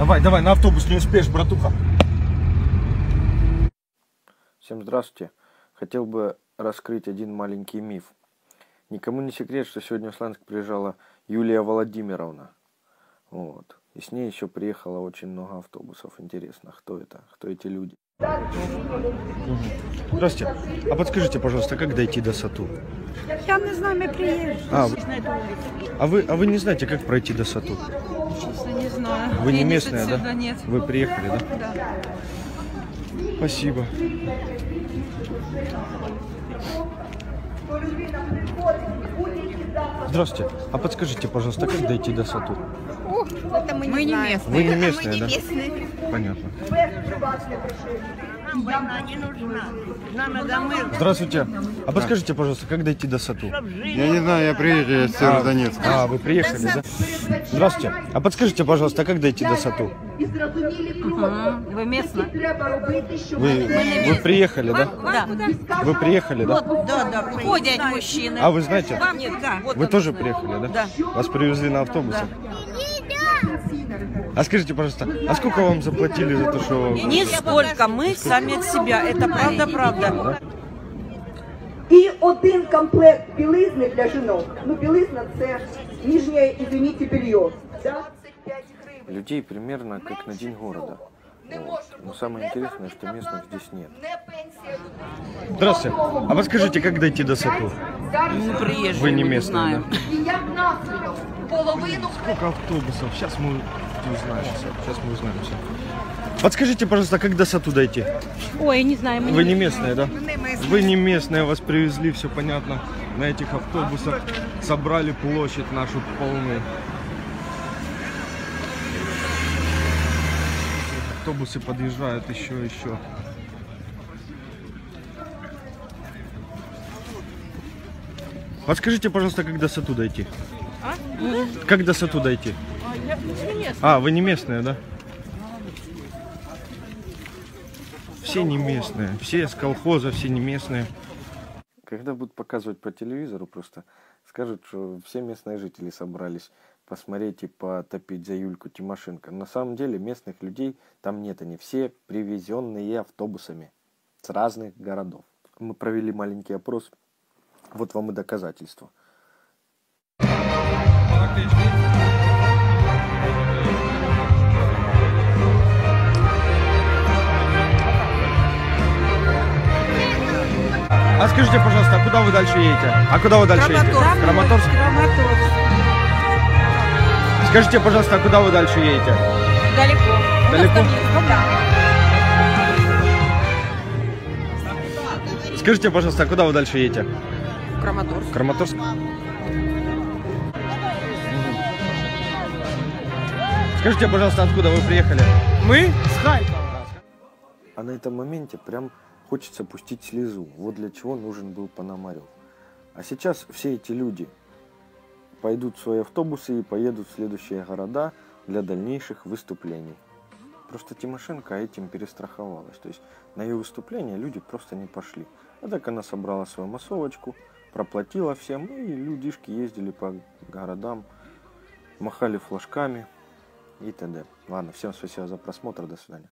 Давай, давай, на автобус не успеешь, братуха. Всем здравствуйте. Хотел бы раскрыть один маленький миф. Никому не секрет, что сегодня в Сланск приезжала Юлия Владимировна. Вот. И с ней еще приехало очень много автобусов. Интересно, кто это? Кто эти люди? Здравствуйте. А подскажите, пожалуйста, как дойти до Сату? Я не знаю, ми приїжджі. А, вы, а вы, а вы не знаете, как пройти до Сату? Чесно, не знаю. Вы не местная, да? нет. Вы приехали, да? Да. Спасибо. Здравствуйте. А подскажите, пожалуйста, как дойти до Сату? Мы не местные. Вы не местные, да? Понятно. Нам война не нужна. Нам надо мир, Здравствуйте. А подскажите, пожалуйста, как дойти до Сату? Я не знаю, я приехал из Северодонецка. А, вы приехали, да? Здравствуйте. А подскажите, пожалуйста, как дойти до Сату? Вы местные? Вы, вы приехали, да? Да. Вы приехали, да? Да, да. Ходять мужчины. А вы знаете? Вам нет, да. Вот Вы тоже приехали, да? Да. Вас привезли на автобусе? А скажите, пожалуйста, а сколько вам заплатили за то, что... Нисколько, мы сами от себя. Это правда-правда. І один комплект білизни для жінок. Ну, білизна це нижнє, извините, белье. 25 гривень. Людей примерно как на День города. Вот. Но самое интересное, что местных здесь нет. Не пенсія людей. Здравствуйте. А подскажите, как дойти до Сату? Ну, приезжие, Вы не мы местные, знаем. І як наслідок половину Сколько автобусов? Сейчас мы узнаем все. Сейчас мы узнаем все. Подскажите, пожалуйста, как до Сату дойти? Ой, не знаю. Вы не местные, да? Вы не местные, вас привезли, все понятно. На этих автобусах собрали площадь нашу полную. Автобусы подъезжают еще, еще. Подскажите, пожалуйста, как до Сату дойти? Как до Сату дойти? А, вы не местные, да? Все не местные. Все с колхоза, все не местные. Когда будут показывать по телевизору, просто скажут, что все местные жители собрались посмотреть и потопить за Юльку Тимошенко. На самом деле местных людей там нет, они все привезенные автобусами с разных городов. Мы провели маленький опрос, вот вам и доказательства. Скажите, пожалуйста, а куда вы дальше едете? А куда вы дальше едете? Краматорск. Скажите, пожалуйста, а куда вы дальше едете? Далеко. Далеко? Скажите, пожалуйста, а куда вы дальше едете? Краматорск. Краматорск? Скажите, пожалуйста, откуда вы приехали? Мы с Харькова. А на этом моменте прям хочется пустить слезу. Вот для чего нужен был Пономарев. А сейчас все эти люди пойдут в свои автобусы и поедут в следующие города для дальнейших выступлений. Просто Тимошенко этим перестраховалась. То есть на ее выступление люди просто не пошли. А так она собрала свою массовочку, проплатила всем, и людишки ездили по городам, махали флажками и т.д. Ладно, всем спасибо за просмотр, до свидания.